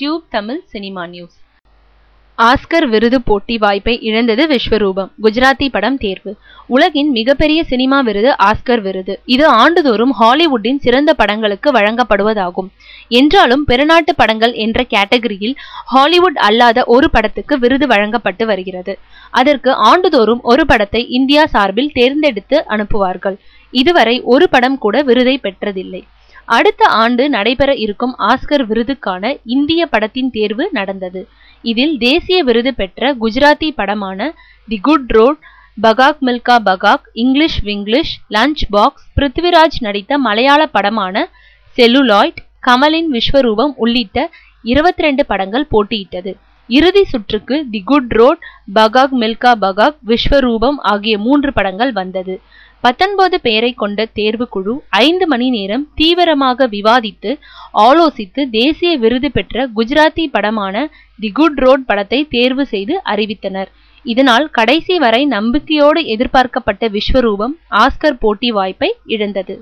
Tube Tamil cinema news. Oscar விருது போட்டி வாய்ப்பை இழந்தது விஸ்வரூபம். குஜராத்தி படம் தேர்வு. உலகின் மிகப்பெரிய சினிமா விருது ஆஸ்கர் விருது. இது ஆண்டுதோறும் ஹாலிவுட்டின் சிறந்த படங்களுக்கு வழங்கப்படுவதாகும். என்றாலும் பெருநாட்டு படங்கள் என்ற கேட்டகரியில் ஹாலிவுட் அல்லாத ஒரு படத்துக்கு விருது வழங்கப்பட்டு வருகிறது. அதற்கு ஆண்டுதோறும் ஒரு படத்தை இந்தியா சார்பில் தேர்ந்தெடுத்து அனுப்புவார்கள். இதுவரை ஒரு படம் கூட விருதை பெற்றதில்லை. அடுத்த ஆண்டு நடைபெற இருக்கும் ஆஸ்கர் விருதுக்கான இந்திய படத்தின் தேர்வு நடந்தது. இதில் தேசிய விருது பெற்ற குஜராத்தி படமான the good road Bhaag Milkha Bhaag English Vinglish lunch box Prithviraj நடித்த மலையாள படமான செல்லுலாய்ட் கமலின் விஸ்வரூபம் உள்ளிட்ட இருபத்தி ரெண்டு படங்கள் போட்டியிட்டது. இறுதி சுற்றுக்கு the good road Bhaag Milkha Bhaag Vishwaroopam ஆகிய மூன்று படங்கள் வந்தது. பத்தொன்பது பேரை கொண்ட தேர்வுக்குழு ஐந்து மணி நேரம் தீவிரமாக விவாதித்து ஆலோசித்து தேசிய விருது பெற்ற குஜராத்தி படமான தி குட் ரோட் படத்தை தேர்வு செய்து அறிவித்தனர். இதனால் கடைசி வரை நம்பிக்கையோடு எதிர்பார்க்கப்பட்ட விஸ்வரூபம் ஆஸ்கர் போட்டி வாய்ப்பை இழந்தது.